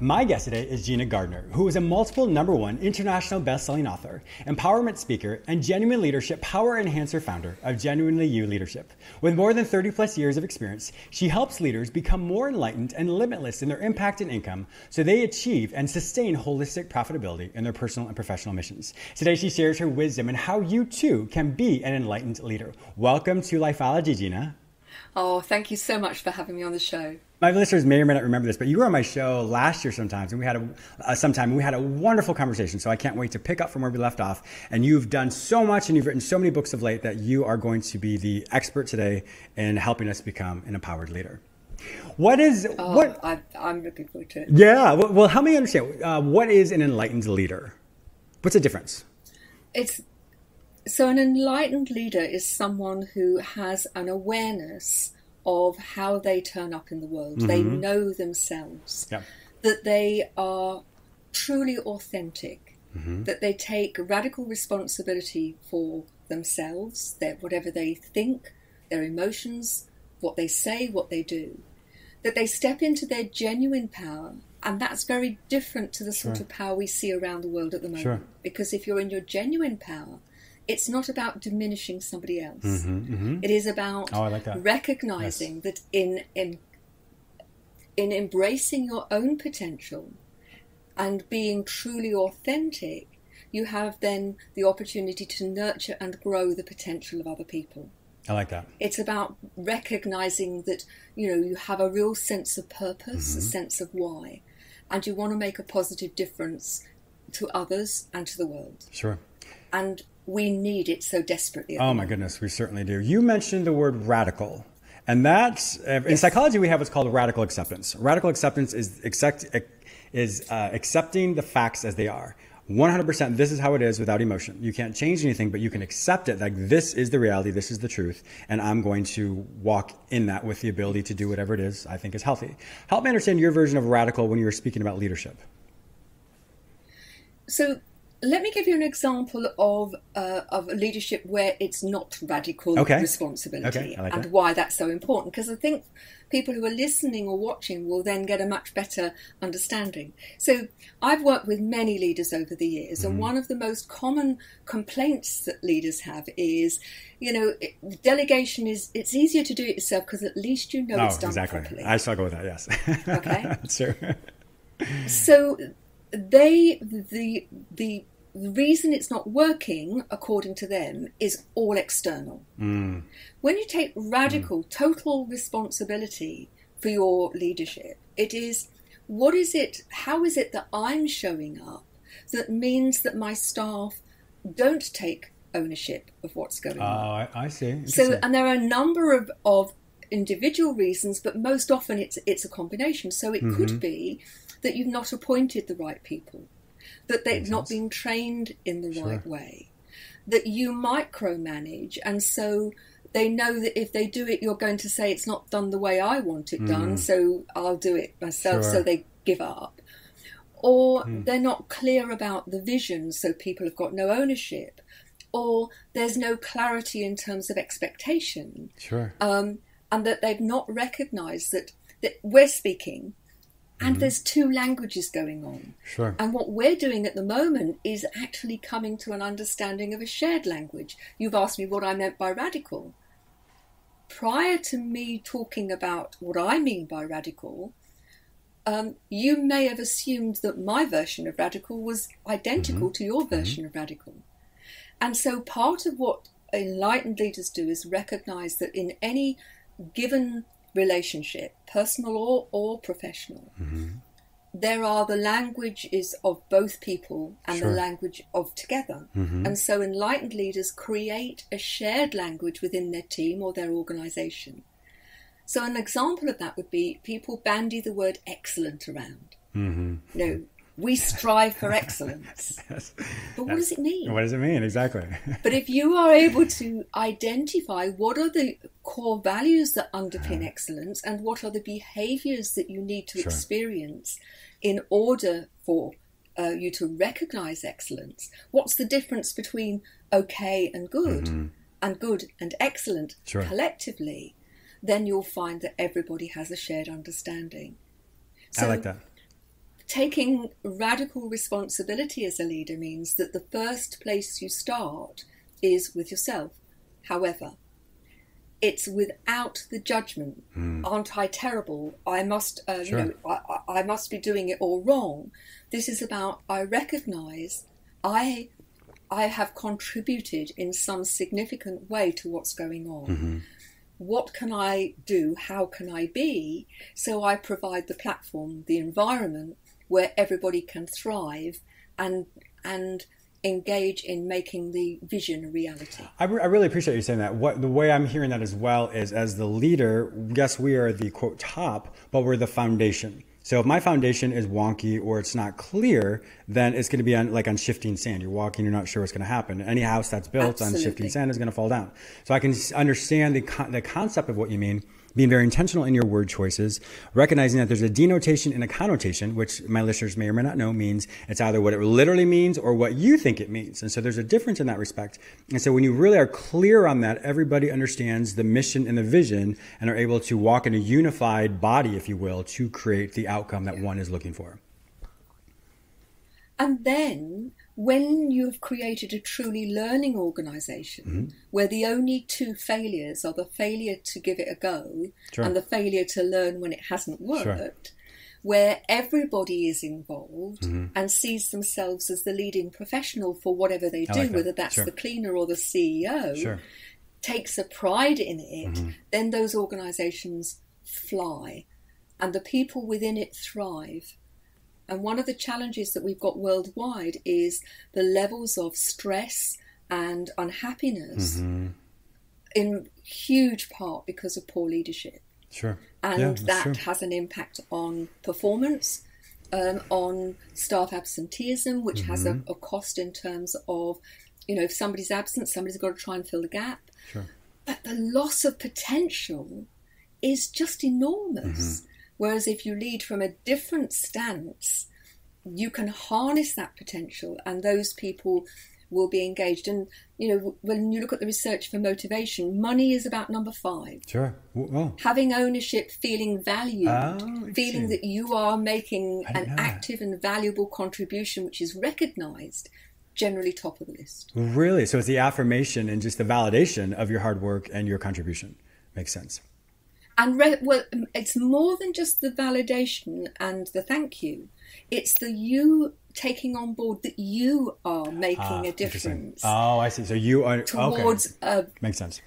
My guest today is Gina Gardiner, who is a multiple number one international best-selling author, empowerment speaker, and genuine leadership power enhancer founder of Genuinely You Leadership. With more than 30 plus years of experience, she helps leaders become more enlightened and limitless in their impact and income so they achieve and sustain holistic profitability in their personal and professional missions. Today she shares her wisdom and how you too can be an enlightened leader. Welcome to Lifeology, Gina. Oh, thank you so much for having me on the show. My listeners may or may not remember this, but you were on my show last year sometimes, and we had a uh, sometime we had a wonderful conversation. So I can't wait to pick up from where we left off. And you've done so much, and you've written so many books of late that you are going to be the expert today in helping us become an empowered leader. What is oh, what? I, am looking forward to it. Yeah. Well, well help me understand. Uh, what is an enlightened leader? What's the difference? It's so an enlightened leader is someone who has an awareness of how they turn up in the world. Mm-hmm. They know themselves. Yeah. That they are truly authentic. Mm-hmm. That they take radical responsibility for themselves, their, whatever they think, their emotions, what they say, what they do. That they step into their genuine power and that's very different to the sort sure. of power we see around the world at the moment. Sure. Because if you're in your genuine power, it's not about diminishing somebody else. Mm-hmm, mm-hmm. It is about oh, like recognizing yes. that in in in embracing your own potential and being truly authentic, you have then the opportunity to nurture and grow the potential of other people. I like that. It's about recognizing that you know you have a real sense of purpose, Mm-hmm. a sense of why, and you want to make a positive difference to others and to the world. Sure. And we need it so desperately. Oh my goodness, we certainly do. You mentioned the word radical. And that's uh, in psychology we have what's called radical acceptance. Radical acceptance is accept, is uh, accepting the facts as they are. 100% this is how it is without emotion. You can't change anything, but you can accept it like this is the reality, this is the truth, and I'm going to walk in that with the ability to do whatever it is I think is healthy. Help me understand your version of radical when you were speaking about leadership. So let me give you an example of uh, of leadership where it's not radical okay. responsibility okay. like and that. why that's so important because I think people who are listening or watching will then get a much better understanding. So I've worked with many leaders over the years Mm-hmm. and one of the most common complaints that leaders have is you know it, delegation is it's easier to do it yourself because at least you know oh, it's done exactly. properly. I struggle with that, yes. Okay. sure. So they the the the reason it's not working, according to them, is all external. Mm. When you take radical, mm. total responsibility for your leadership, it is what is it, how is it that I'm showing up that means that my staff don't take ownership of what's going uh, on? I, I see. So, and there are a number of, of individual reasons, but most often it's, it's a combination. So it mm-hmm. could be that you've not appointed the right people that they've Makes not sense. been trained in the Sure. right way, that you micromanage, and so they know that if they do it, you're going to say it's not done the way I want it done, so I'll do it myself, Sure. so they give up. Or Hmm. they're not clear about the vision, so people have got no ownership. Or there's no clarity in terms of expectation Sure. um, and that they've not recognised that, that we're speaking and mm-hmm. there's two languages going on. Sure. And what we're doing at the moment is actually coming to an understanding of a shared language. You've asked me what I meant by radical. Prior to me talking about what I mean by radical, um, you may have assumed that my version of radical was identical mm-hmm. to your mm-hmm. version of radical. And so part of what enlightened leaders do is recognize that in any given relationship, personal or, or professional, there are the language is of both people and Sure. the language of together. And so enlightened leaders create a shared language within their team or their organization. So an example of that would be people bandy the word excellent around. Mm-hmm. No, we strive for excellence. Yes. But what does it mean? What does it mean exactly? But if you are able to identify what are the core values that underpin excellence and what are the behaviors that you need to Sure. experience in order for uh, you to recognize excellence, what's the difference between okay and good and good and excellent Mm-hmm. Sure. collectively, then you'll find that everybody has a shared understanding. I like that. Taking radical responsibility as a leader means that the first place you start is with yourself. However, it's without the judgment. Mm. Aren't I terrible? I must, uh, sure. you know, I, I must be doing it all wrong. This is about I recognise I, I have contributed in some significant way to what's going on. Mm-hmm. What can I do? How can I be? So I provide the platform, the environment where everybody can thrive and and engage in making the vision a reality. I, re- I, really appreciate you saying that. What the way I'm hearing that as well is as the leader, yes, we are the quote top, but we're the foundation. So if my foundation is wonky or it's not clear, then it's going to be on like on shifting sand. You're walking, you're not sure what's going to happen. Any house that's built Absolutely. on shifting sand is going to fall down. So I can understand the con- the concept of what you mean being very intentional in your word choices, recognizing that there's a denotation and a connotation, which my listeners may or may not know means it's either what it literally means or what you think it means. And so there's a difference in that respect. And so when you really are clear on that, everybody understands the mission and the vision and are able to walk in a unified body, if you will, to create the outcome that one is looking for. And then when you've created a truly learning organization mm-hmm. where the only two failures are the failure to give it a go sure. and the failure to learn when it hasn't worked, sure. where everybody is involved mm-hmm. and sees themselves as the leading professional for whatever they do, like that. whether that's sure. the cleaner or the CEO, takes a pride in it, mm-hmm. then those organizations fly and the people within it thrive. And one of the challenges that we've got worldwide is the levels of stress and unhappiness, mm-hmm. in huge part because of poor leadership. Sure. And yeah, that true. has an impact on performance, um, on staff absenteeism, which mm-hmm. has a, mm-hmm. a, cost in terms of, you know, if somebody's absent, somebody's got to try and fill the gap. Sure. But the loss of potential is just enormous. Mm-hmm. Whereas if you lead from a different stance, you can harness that potential and those people will be engaged. And, you know, when you look at the research for motivation, money is about number five. Sure. Oh. Having ownership, feeling valued, oh, feeling that you are making an active and valuable contribution which is recognized generally top of the list. Really? So it's the affirmation and just the validation of your hard work and your contribution. Makes sense and re- well, um, it's more than just the validation and the thank you. It's the you taking on board that you are making ah, a difference. Oh, I see. So you are towards okay. makes sense.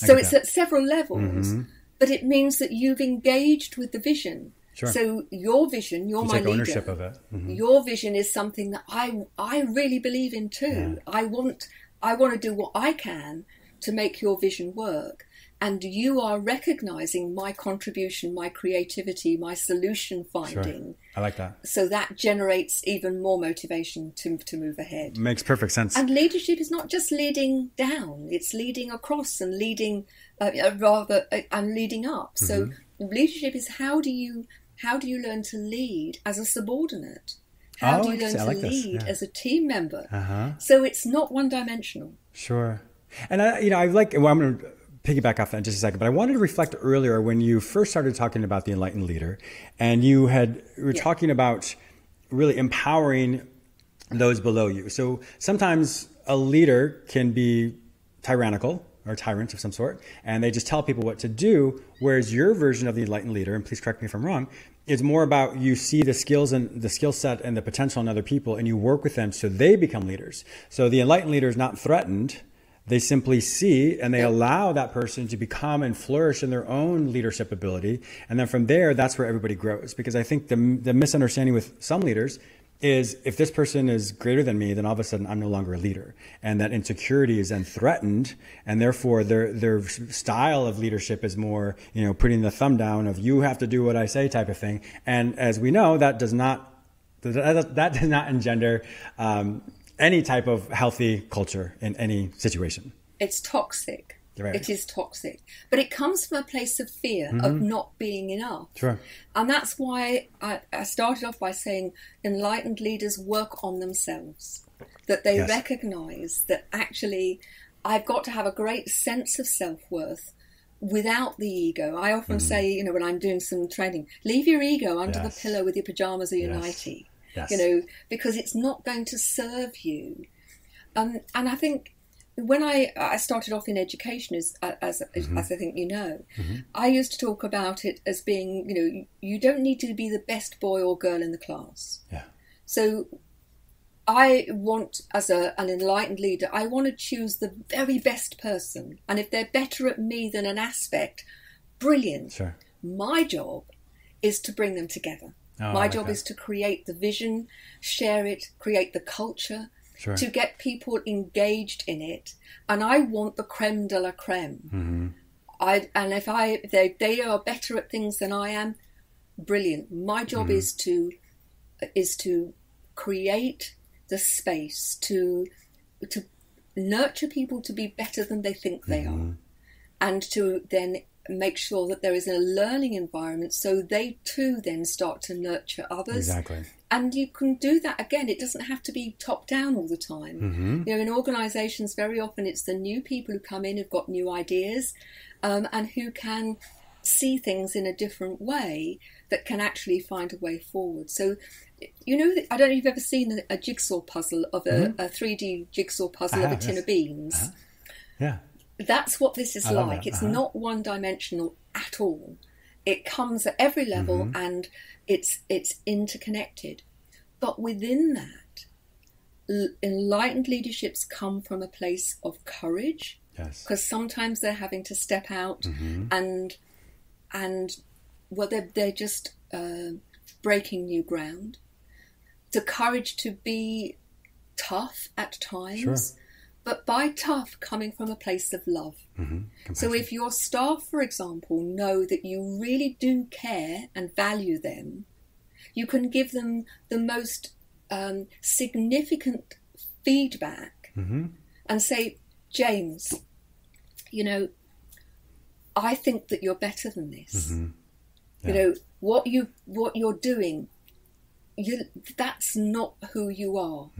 I so it's that. at several levels, mm-hmm. but it means that you've engaged with the vision. Sure. So your vision, you're you my leader. of it. Mm-hmm. Your vision is something that I I really believe in too. Yeah. I want I want to do what I can to make your vision work and you are recognizing my contribution, my creativity, my solution finding. Sure. I like that. So that generates even more motivation to, to move ahead. Makes perfect sense. And leadership is not just leading down, it's leading across and leading, uh, uh rather, uh, and leading up. Mm-hmm. So leadership is how do you how do you learn to lead as a subordinate? How oh, do you learn to like lead yeah. as a team member? Uh-huh. So it's not one dimensional. Sure. And I, you know, I like. Well, I'm going to piggyback off that in just a second, but I wanted to reflect earlier when you first started talking about the enlightened leader, and you had you were yeah. talking about really empowering those below you. So sometimes a leader can be tyrannical or tyrant of some sort, and they just tell people what to do. Whereas your version of the enlightened leader, and please correct me if I'm wrong, is more about you see the skills and the skill set and the potential in other people, and you work with them so they become leaders. So the enlightened leader is not threatened they simply see and they allow that person to become and flourish in their own leadership ability. And then from there, that's where everybody grows. Because I think the, the misunderstanding with some leaders is if this person is greater than me, then all of a sudden I'm no longer a leader. And that insecurity is then threatened. And therefore their, their style of leadership is more, you know, putting the thumb down of you have to do what I say type of thing. And as we know, that does not, that, that does not engender, um, any type of healthy culture in any situation. It's toxic. Right. It is toxic. But it comes from a place of fear mm-hmm. of not being enough. Sure. And that's why I, I, started off by saying enlightened leaders work on themselves, that they yes. recognize that actually I've got to have a great sense of self worth without the ego. I often Mm-hmm. say, you know, when I'm doing some training, leave your ego under Yes. the pillow with your pajamas or your Yes. nightie, Yes. you know, because it's not going to serve you. Um, and I think when I, I started off in education, as, as, Mm-hmm. as I think you know, I used to talk about it as being, you know, you don't need to be the best boy or girl in the class. Yeah. So I want, as a, an enlightened leader, I want to choose the very best person. And if they're better at me than an aspect, brilliant. Sure. My job is to bring them together. Oh, My job is to create the vision, share it, create the culture, Sure. to get people engaged in it. And I want the creme de la creme. Mm-hmm. I and if I if they they are better at things than I am, brilliant. My job Mm-hmm. is to is to create the space to to nurture people to be better than they think they Mm-hmm. are, and to then make sure that there is a learning environment so they too then start to nurture others Exactly. and you can do that again it doesn't have to be top down all the time Mm-hmm. you know in organizations very often it's the new people who come in who've got new ideas um, and who can see things in a different way that can actually find a way forward so you know i don't know if you've ever seen a, a jigsaw puzzle of a, a 3d jigsaw puzzle of a tin yes. of beans Yeah. That's what this is I like. It's uh-huh. not one dimensional at all. It comes at every level Mm-hmm. and it's it's interconnected. But within that, l- enlightened leaderships come from a place of courage Yes. because sometimes they're having to step out Mm-hmm. and and well they're, they're just uh, breaking new ground. The courage to be tough at times, Sure. But by tough coming from a place of love. Mm-hmm. So if your staff, for example, know that you really do care and value them, you can give them the most um, significant feedback Mm-hmm. and say, James, you know, I think that you're better than this. Mm-hmm. You know what you what you're doing. You that's not who you are.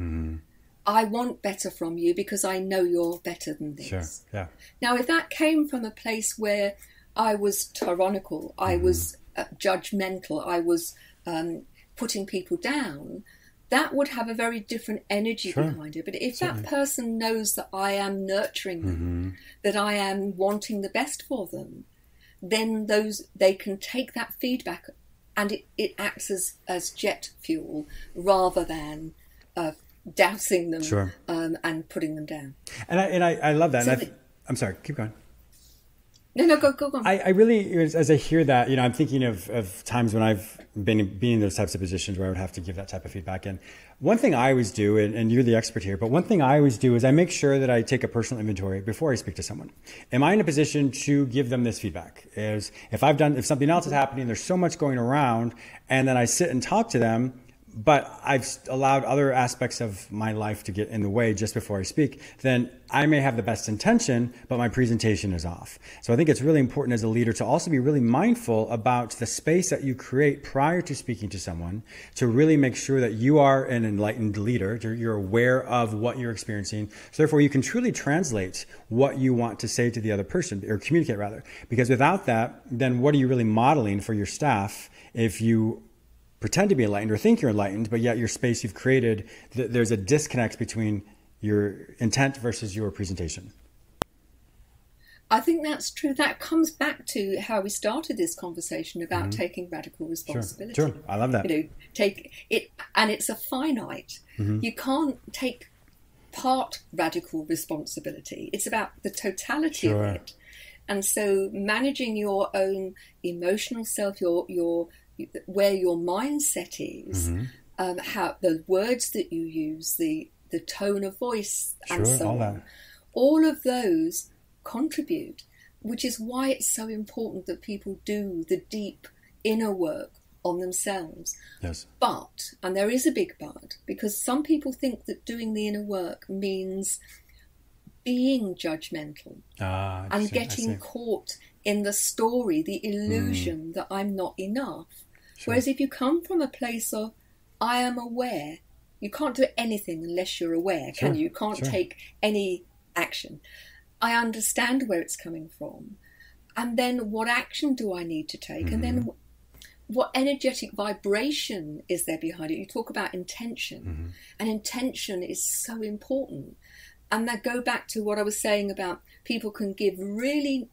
I want better from you because I know you're better than this. Sure. Yeah. Now, if that came from a place where I was tyrannical, I Mm-hmm. was uh, judgmental, I was um, putting people down, that would have a very different energy Sure. behind it. But if that person knows that I am nurturing them, Mm-hmm. that I am wanting the best for them, then those they can take that feedback and it, it acts as, as jet fuel rather than uh, dousing them Sure. um, and putting them down. And I and I, I love that. So and I, I'm sorry. Keep going. No, no, go, go, go. I, I really, as I hear that, you know, I'm thinking of, of times when I've been in, been in those types of positions where I would have to give that type of feedback. And one thing I always do, and, and you're the expert here, but one thing I always do is I make sure that I take a personal inventory before I speak to someone. Am I in a position to give them this feedback? Is if I've done, if something else is happening, there's so much going around, and then I sit and talk to them, but I've allowed other aspects of my life to get in the way just before I speak, then I may have the best intention, but my presentation is off. So I think it's really important as a leader to also be really mindful about the space that you create prior to speaking to someone to really make sure that you are an enlightened leader, you're- aware of what you're experiencing. So therefore you can truly translate what you want to say to the other person or communicate rather. Because without that, then what are you really modeling for your staff if you pretend to be enlightened or think you're enlightened, but yet your space you've created, th- there's a disconnect between your intent versus your presentation. I think that's true. That comes back to how we started this conversation about taking radical responsibility. Mm-hmm. Sure, I love that. You know, take it, and it's a finite. Mm-hmm. You can't take part radical responsibility. It's about the totality Sure. of it. And so, managing your own emotional self, your your where your mindset is, Mm-hmm. um, how the words that you use, the the tone of voice, and so all on that. all of those contribute, which is why it's so important that people do the deep inner work on themselves. Yes. But, and there is a big but, because some people think that doing the inner work means being judgmental Ah, and. I getting caught in the story, the illusion that I'm not enough. Whereas if you come from a place of, I am aware, you can't do anything unless you're aware, can Sure, you? You can't sure. take any action. I understand where it's coming from. And then what action do I need to take? Mm-hmm. And then mm-hmm. what energetic vibration is there behind it? You talk about intention, mm-hmm. and intention is so important. And that go back to what I was saying about people can give really,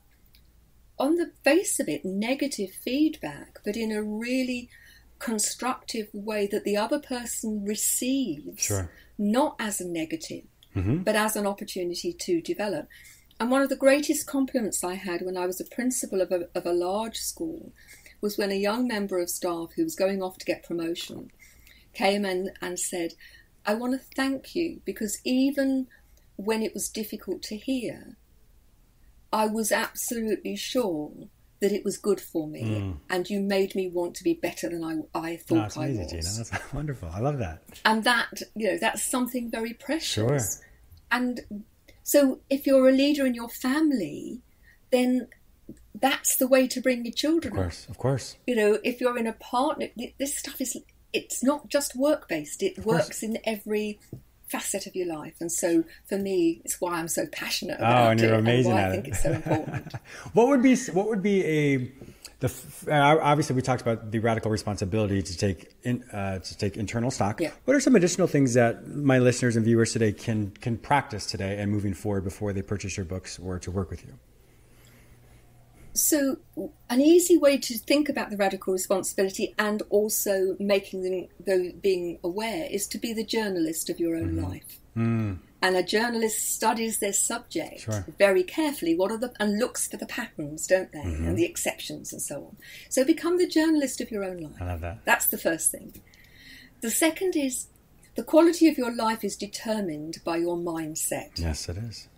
on the face of it, negative feedback, but in a really constructive way that the other person receives, sure. not as a negative, mm-hmm. but as an opportunity to develop. And one of the greatest compliments I had when I was a principal of a, of a large school was when a young member of staff who was going off to get promotion came in and said, I want to thank you because even when it was difficult to hear, I was absolutely sure that it was good for me mm. and you made me want to be better than I, I thought that's I amazing, was. Gina. That's wonderful. I love that. And that, you know, that's something very precious. Sure. And so if you're a leader in your family, then that's the way to bring your children Of course, up. of course. You know, if you're in a partner, this stuff is, it's not just work based, it works in every facet of your life. And so for me, it's why I'm so passionate oh, about oh, and you're it amazing and why I think it. it's so important. what would be, what would be a, the obviously we talked about the radical responsibility to take in, uh, to take internal stock. Yeah. What are some additional things that my listeners and viewers today can can practice today and moving forward before they purchase your books or to work with you? So, an easy way to think about the radical responsibility and also making them being aware is to be the journalist of your own mm-hmm. life. Mm. And a journalist studies their subject sure. very carefully. What are the and looks for the patterns, don't they, mm-hmm. and the exceptions and so on. So become the journalist of your own life. I love that. That's the first thing. The second is the quality of your life is determined by your mindset. Yes, it is.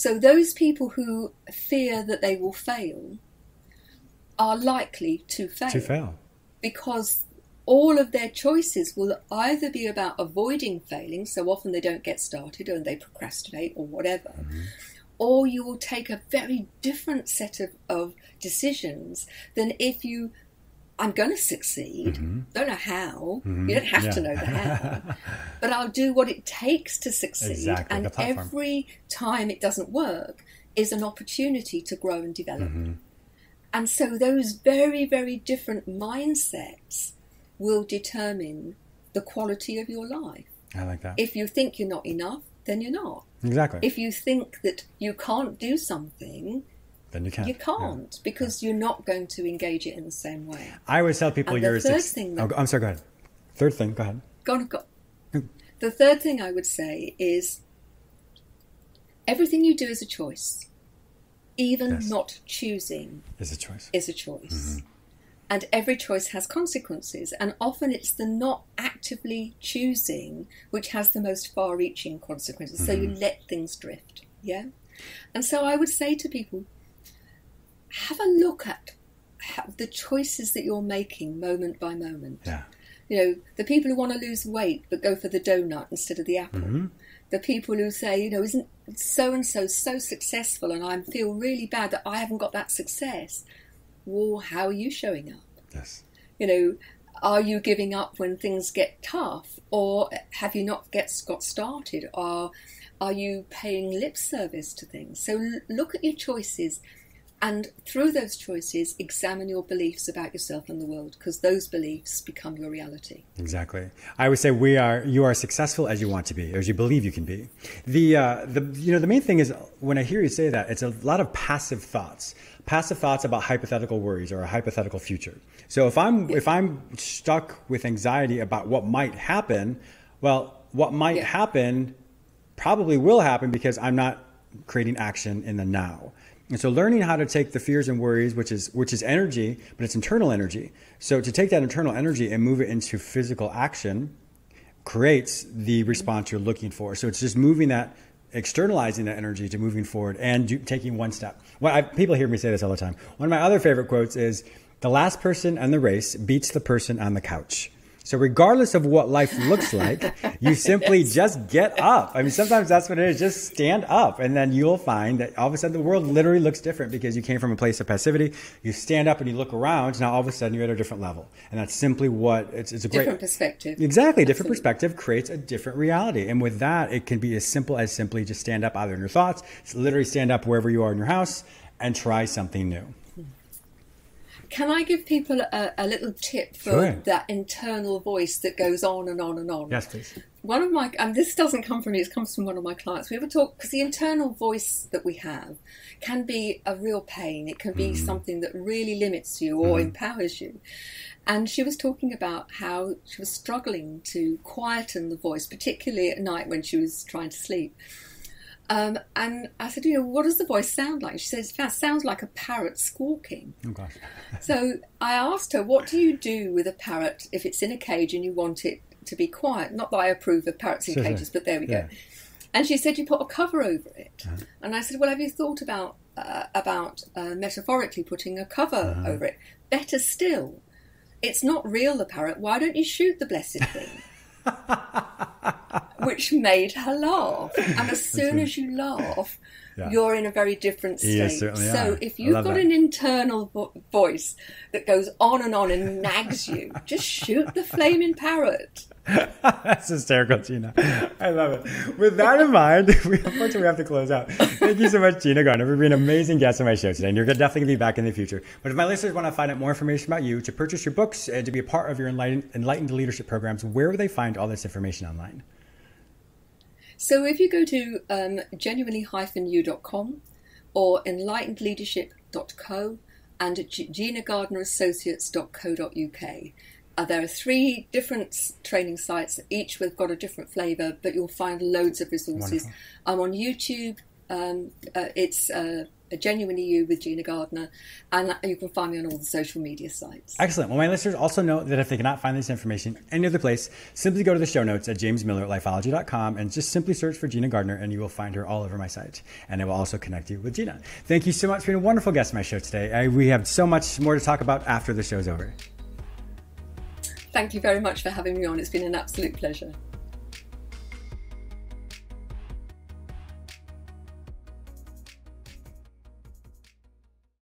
So those people who fear that they will fail are likely to fail. To fail. Because all of their choices will either be about avoiding failing, so often they don't get started or they procrastinate or whatever, mm-hmm. or you will take a very different set of, of decisions than if you I'm going to succeed. Mm-hmm. Don't know how. Mm-hmm. You don't have yeah. to know the how. but I'll do what it takes to succeed. Exactly, and every time it doesn't work is an opportunity to grow and develop. Mm-hmm. And so those very, very different mindsets will determine the quality of your life. I like that. If you think you're not enough, then you're not. Exactly. If you think that you can't do something, then you can't. You can't yeah. because yeah. you're not going to engage it in the same way. I always tell people and you're. The third ex- thing. That, oh, I'm sorry. Go ahead. Third thing. Go ahead. Go on. Go. the third thing I would say is everything you do is a choice. Even yes. not choosing is a choice. Is a choice. Mm-hmm. And every choice has consequences, and often it's the not actively choosing which has the most far reaching consequences. Mm-hmm. So you mm-hmm. let things drift. Yeah? And so I would say to people have a look at the choices that you're making moment by moment. Yeah. You know, the people who want to lose weight but go for the donut instead of the apple. Mm-hmm. The people who say, you know, isn't so and so so successful and I feel really bad that I haven't got that success well, how are you showing up? Yes. You know, are you giving up when things get tough, or have you not get got started? Or are you paying lip service to things? So look at your choices and through those choices, examine your beliefs about yourself and the world, because those beliefs become your reality. Exactly. I would say we are. You are successful as you want to be, as you believe you can be. The uh, the you know the main thing is when I hear you say that, it's a lot of passive thoughts, passive thoughts about hypothetical worries or a hypothetical future. So if I'm yeah. if I'm stuck with anxiety about what might happen, well, what might yeah. happen probably will happen because I'm not creating action in the now. And so learning how to take the fears and worries, which is which is energy, but it's internal energy. So to take that internal energy and move it into physical action creates the response you're looking for. So it's just moving that externalizing that energy to moving forward and do, taking one step. Well, I, people hear me say this all the time. One of my other favorite quotes is the last person in the race beats the person on the couch. So regardless of what life looks like, you simply just get up. I mean, sometimes that's what it is. Just stand up, and then you'll find that all of a sudden the world literally looks different because you came from a place of passivity. You stand up and you look around. Now all of a sudden you're at a different level, and that's simply what it's. It's a different great perspective. Exactly, a different perspective creates a different reality, and with that, it can be as simple as simply just stand up either in your thoughts, literally stand up wherever you are in your house, and try something new. Can I give people a, a little tip for Sure. that internal voice that goes on and on and on? Yes, please. One of my, and this doesn't come from me, it comes from one of my clients. We ever talk, because the internal voice that we have can be a real pain. It can be mm. something that really limits you or mm-hmm. empowers you. And she was talking about how she was struggling to quieten the voice, particularly at night when she was trying to sleep. Um, and I said, you know, what does the voice sound like? She says, it sounds like a parrot squawking. Oh gosh. So I asked her, what do you do with a parrot if it's in a cage and you want it to be quiet? Not that I approve of parrots in Sure, sure. cages, but there we Yeah. go. And she said, you put a cover over it. And I said, well, have you thought about uh, about uh, metaphorically putting a cover over it? Better still, it's not real, the parrot. Why don't you shoot the blessed thing? Which made her laugh. And as soon as you laugh, Yeah. you're in a very different state. So are. if you've got that. an internal vo- voice that goes on and on and nags you, just shoot the flaming parrot. That's hysterical, Gina. I love it. With that in mind, we unfortunately we have to close out. Thank you so much, Gina Gardiner, for being an amazing guest on my show today. And you're definitely going to definitely be back in the future. But if my listeners want to find out more information about you, to purchase your books, and to be a part of your enlightened, enlightened leadership programs, where would they find all this information online? So if you go to um, genuinely-u.com or enlightenedleadership.co and ginagardinerassociates.co.uk, uh, there are three different training sites, each with got a different flavour, but you'll find loads of resources. Wonderful. I'm on YouTube. Um, uh, it's uh, Genuinely You with Gina Gardiner, and you can find me on all the social media sites. Excellent. Well, my listeners also know that if they cannot find this information any other place, simply go to the show notes at jamesmillerlifeology.com and just simply search for Gina Gardiner and you will find her all over my site. And it will also connect you with Gina. Thank you so much for being a wonderful guest on my show today. I, we have so much more to talk about after the show's over. Thank you very much for having me on. It's been an absolute pleasure.